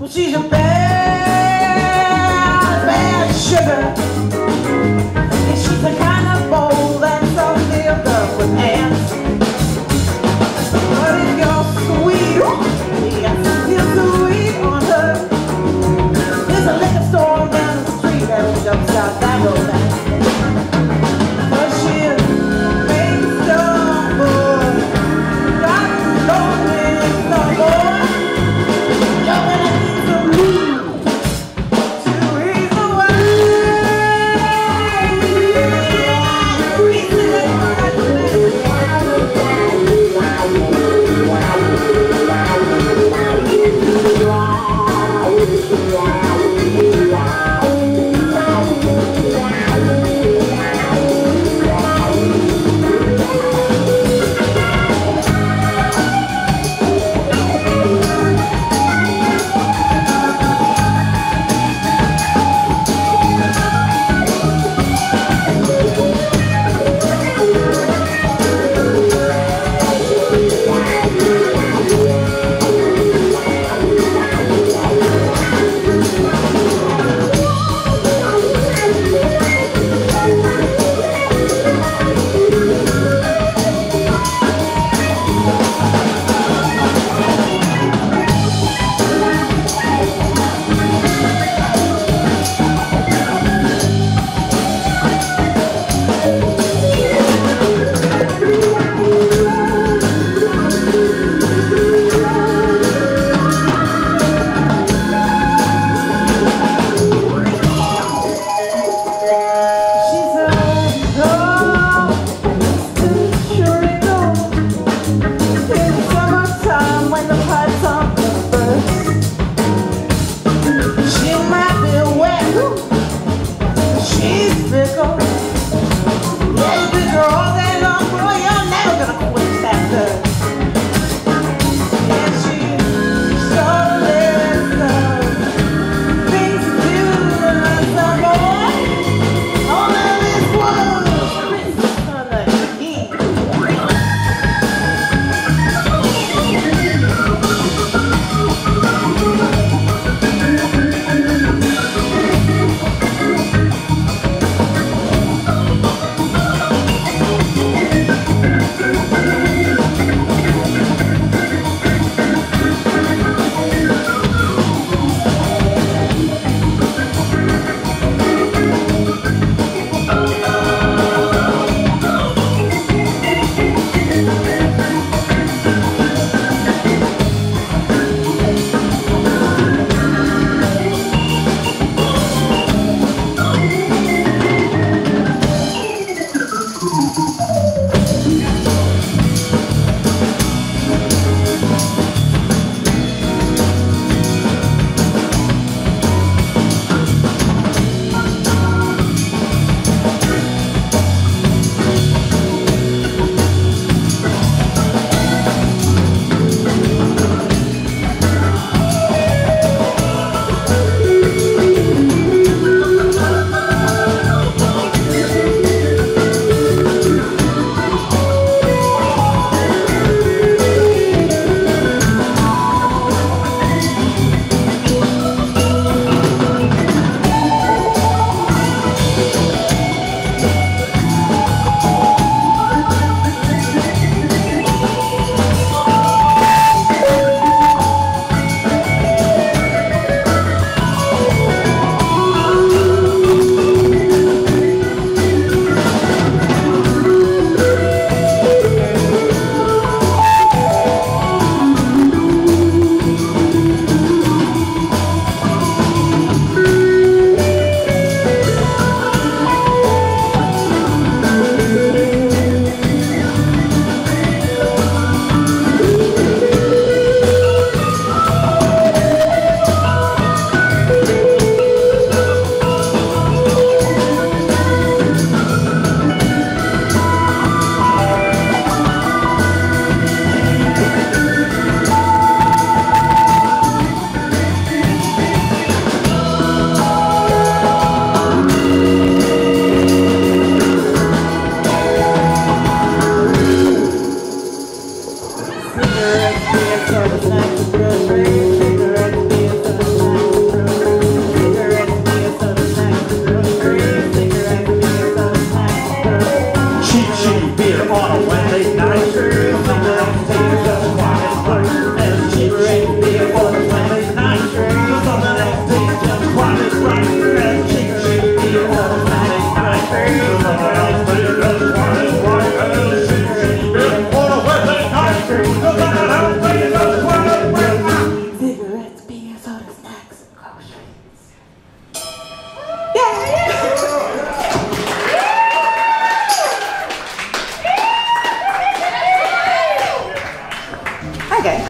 O se juntem.